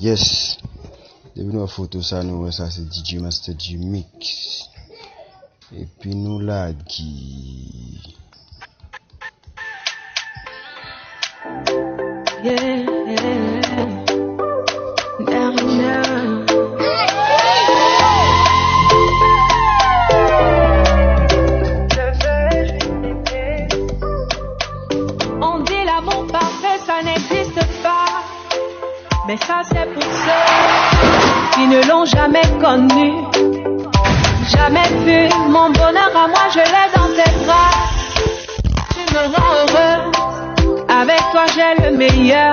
Yes, devenu photo ça nous ça c'est DJ Master DJ Mix. Et puis nous là qui dit qui ne l'ont jamais connu. Jamais vu mon bonheur à moi, je l'ai dans tes bras. Tu me rends heureux. Avec toi, j'ai le meilleur.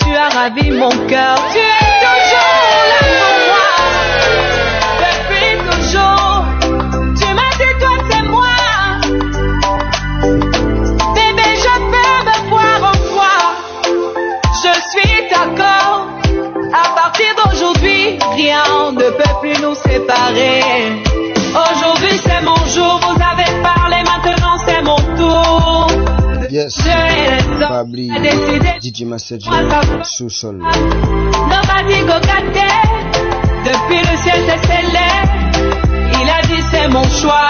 Tu as ravi mon cœur. Rien ne peut plus nous séparer. Aujourd'hui, c'est mon jour. Vous avez parlé, maintenant, c'est mon tour. Yes, décidé DJ Master G sous sol Nobody go. Depuis le ciel s'est scellé. Il a dit c'est mon choix.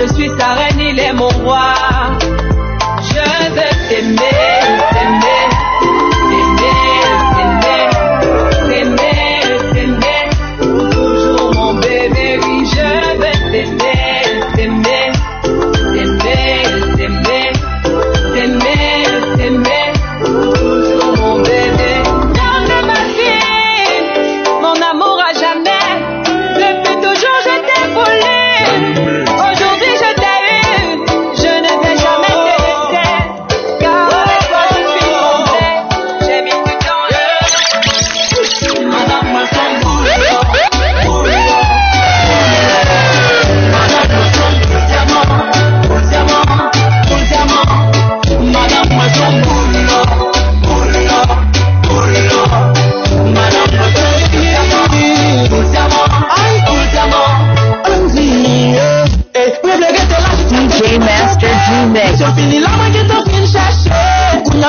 Je suis sa reine, il est mon roi. Je veux t'aimer,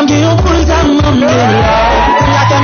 Ki yon pou zaman mwen la Kounya kem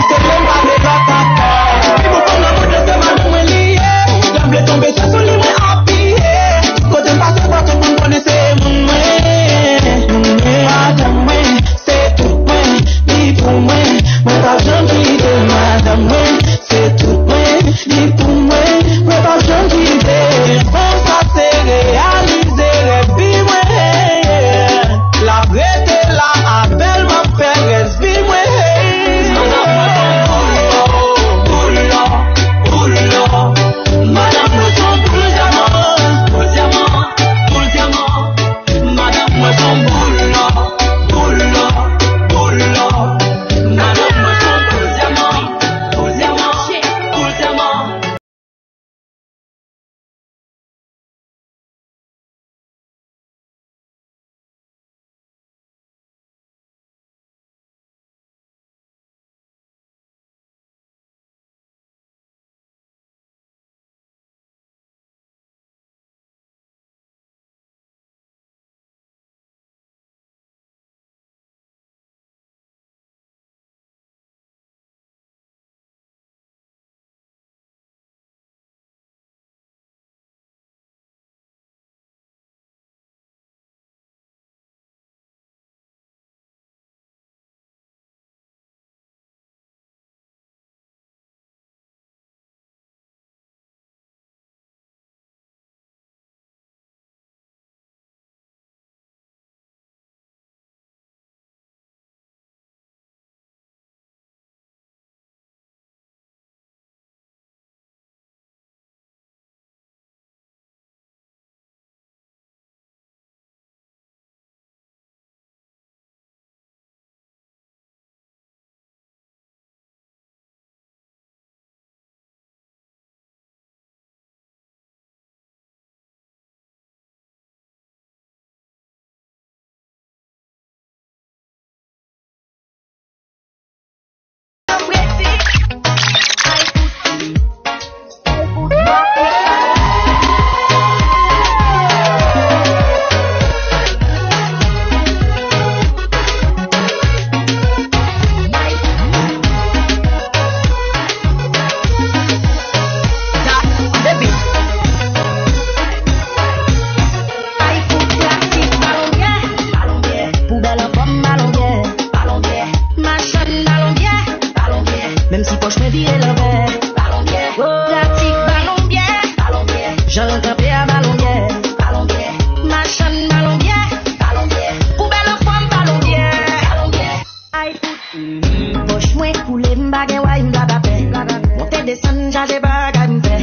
desan jade bagay mpe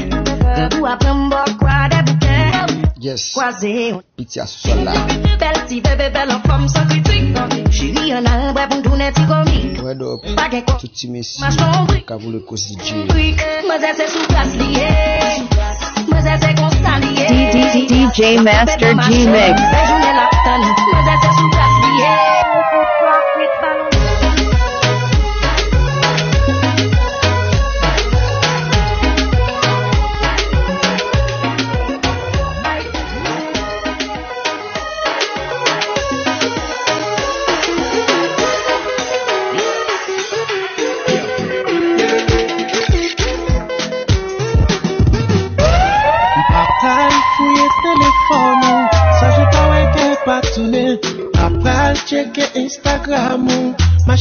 Gou apren mbo kwa de bouke Yes, piti asosol la Bel ti bebe bel an fom san kritik Chiri an al mwe pou mdounen ti komik Wed up, touti mesi, kavou le kosi dje Mwaze se sou plas liye, mwaze se konstan liye DJ Master G Mix Mwaze se sou plas liye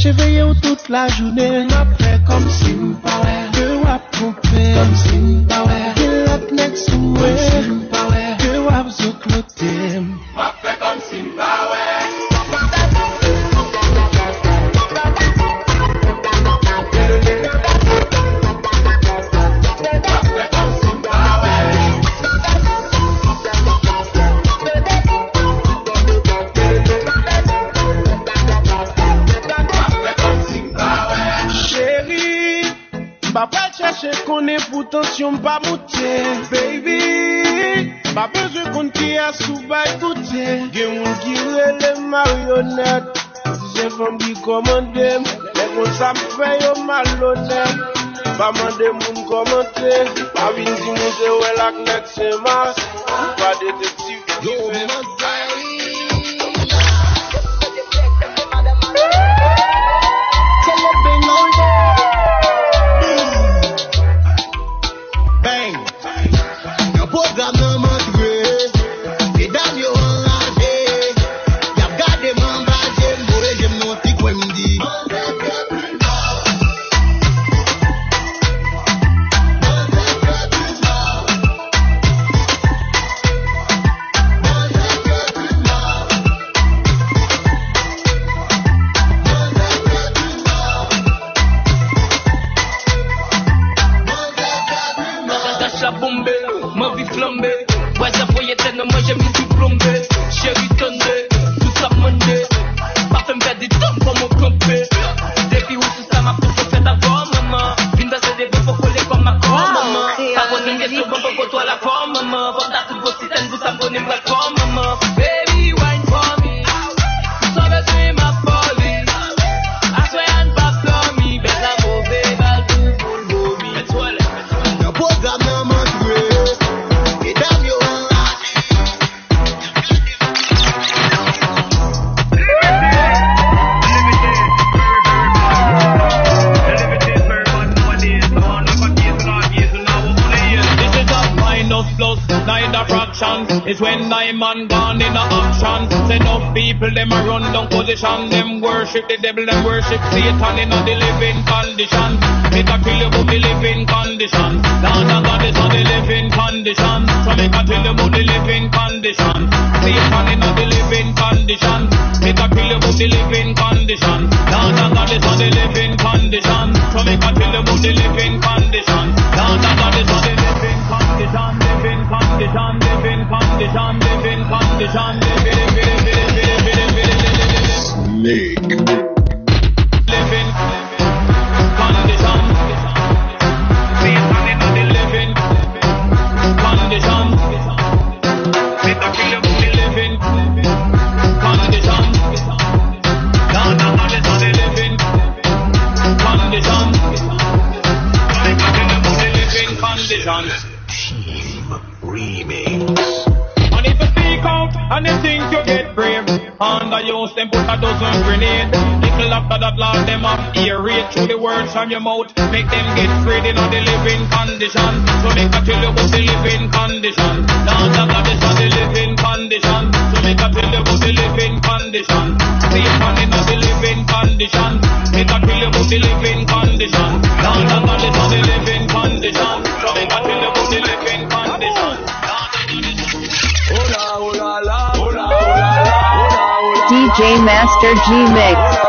achevei eu tudo lá junei. Poutansion pa moutye Baby Ba bezwe konti a souba ekoute Gen moun kirele marionet Si se fom di komande Le kon sa mfe yo malonet Ba mande moun komante Ba vin di moun se welak nek se mas Ou pa detektiv Yo man It's when nine man gone in a action. Send up people, them a run down position. Them worship the devil, them worship Satan in a the living condition. Make a kill you about the living condition. Lord of God is on the living condition. So make a kill you about the living condition. Satan in a the living condition. Make a kill you about the living condition. Remix. And if you speak out and they think you get brave, underuse them put a dozen grenade. Little after that, last them up ear rate through the words from your mouth. Make them get freed in the living condition. So make a tell you about the living condition. Now that is the living condition. So make a tell you about the living condition. See if I'm in the living condition. Make a tell you about the living condition. Now that is the living condition. So make a tell you DJ Master G Mix.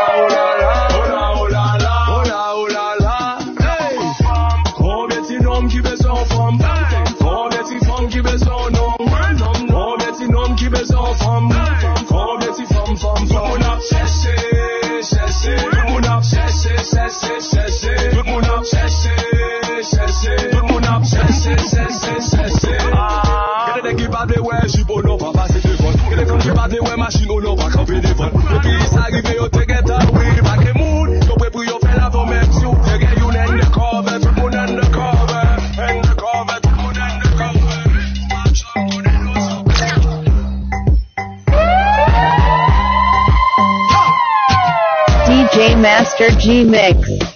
Master G Mix.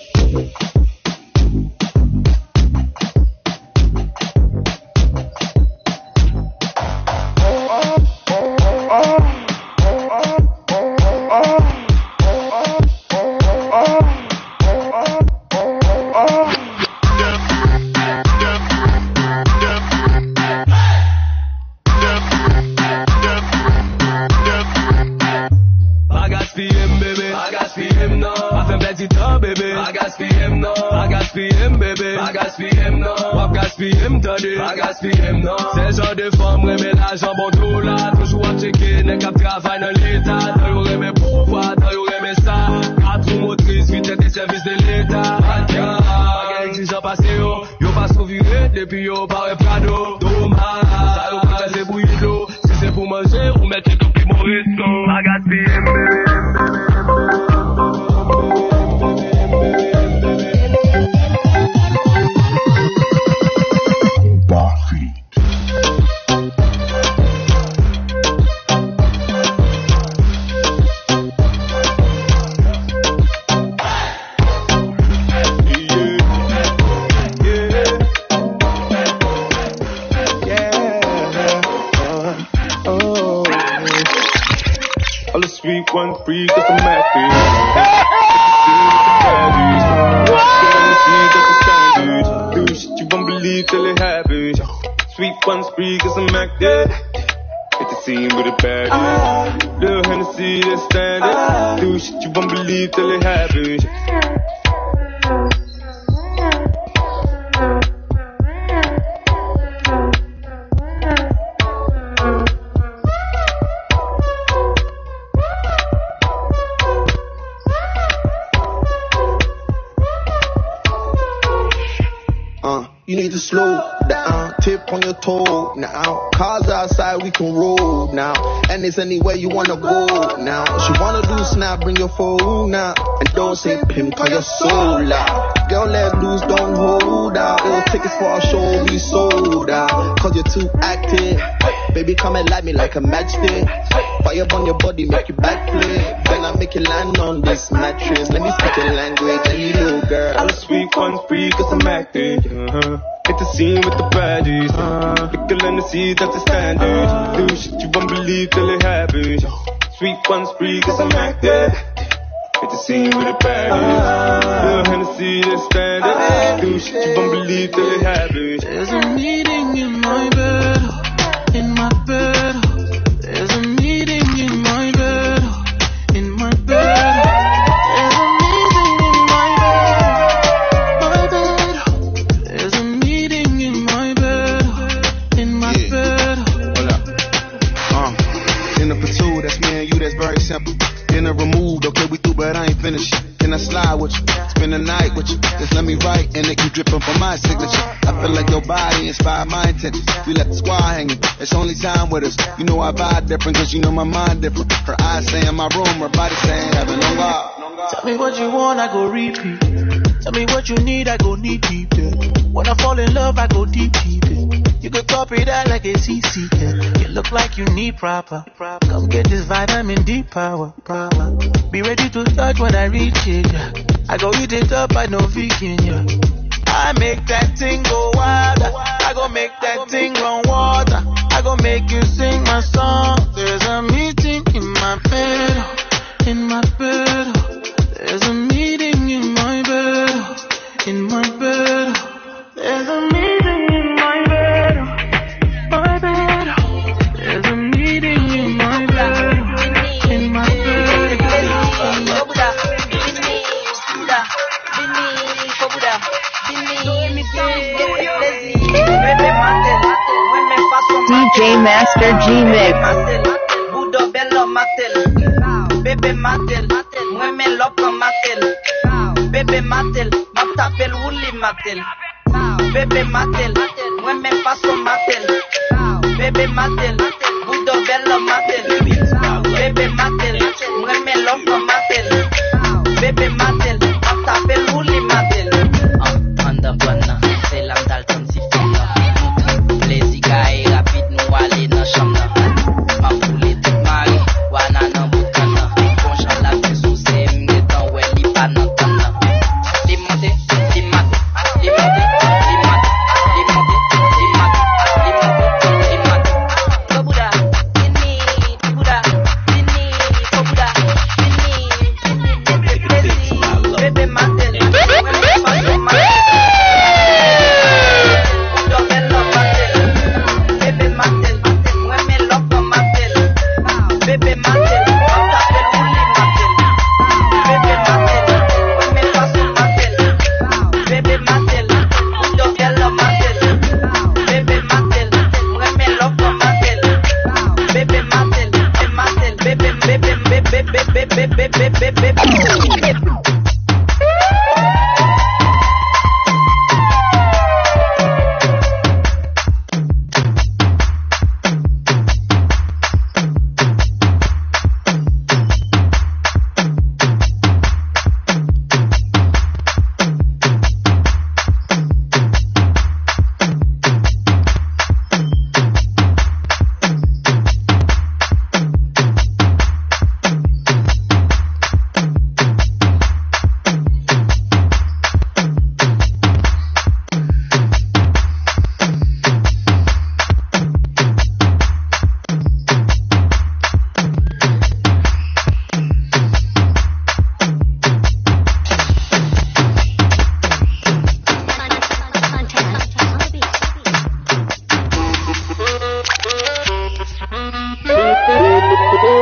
bebe. Pa gaspiyem nan Pa gaspiyem bebe. Pa gaspiyem nan Wap gaspiyem tade. Pa gaspiyem nan Se jan de fam reme la jan bon do la. Toujou ap cheke nek ap travay nan l'Etat. Dan yo reme pouva, dan yo reme sa. Katrou motris, vitet de servis de l'Etat. Adya Pa gen exijan pase yo. Yo pa souvire depi yo pa we prado Doma Sa yo pa se bouye lo Si se pou manje ou mette kopi morito Pa gaspiyem Hennessy, that's standard. Do shit you won't believe till it happens. Uh, you need to slow your now. Cars outside, we can roll now. And it's anywhere you wanna go now. She wanna do snap, bring your phone now. And don't say pimp, cause you're so loud. Girl, let loose, don't hold out. Ill tickets for our show, we sold out. Cause you're too active. Baby, come and light me like a matchstick. Fire on your body, make you backflip. Then I make you land on this mattress. Let me speak your language, me know, girl. All the sweet ones free, cause I'm active. Uh-huh. Hit the scene with the baddies. Uh-huh. Pickle in the seat, that's the standard. Uh-huh. Do shit you won't believe till it happens. Sweet ones free, cause I'm active. Hit the scene with the baddies. Uh-huh. Little Hennessy, that's standard. Uh-huh. Do shit you won't believe till it happens. There's a meeting in my bed, with us. You know I vibe different, cause you know my mind different. Her eyes stay in my room, her body saying heaven on God. Tell me what you want, I go repeat. Tell me what you need, I go need deep. When I fall in love, I go deep deep. You could copy that like a CC. Yeah. You look like you need proper. Come get this vitamin D power. power. Be ready to touch when I reach it. Yeah. I go eat it up, I know vegan. Yeah. I make that thing go wild. I go make that thing run water. I go make you sing my song. There's a meeting in my bed, in my bed. There's a meeting in my bed, in my bed. There's a meeting the G-Mix. Budo bello matel, bebe matel, mwen men lopan matel, bebe matel, map tapel wouli matel. Bebe matel, mwen men paso matel, bebe matel.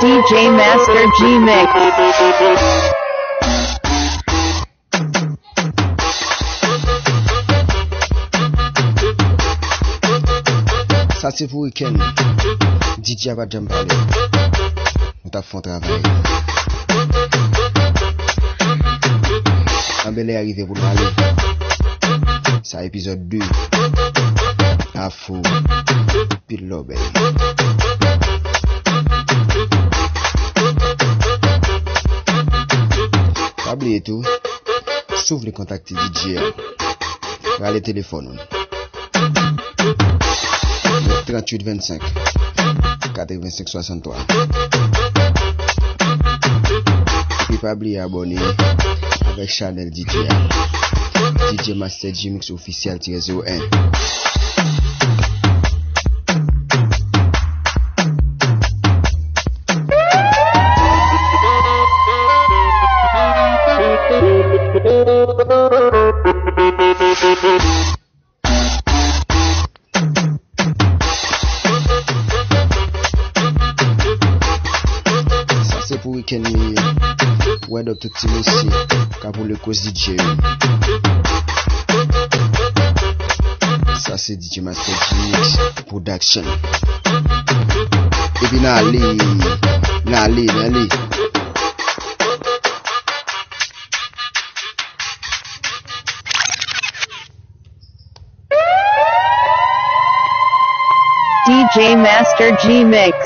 DJ Master G Mix. Sa se pou wikend, DJ apat jam pale, nou ta fon travay. An belè arrive pou pale, sa epizod 2, afou, pil lobè. Lobe. Pabli etou. Souf li kontakti DJ a. Rale telefon ou. 38 25 85 63 Puis pas oublier abonner avec Chanel DJ DJ Master G Mix officiel 01 week-end ni Wè do tout ti mesi Ka pou le koz DJ. Sa se DJ Master Mix Production DJ Master G Mix.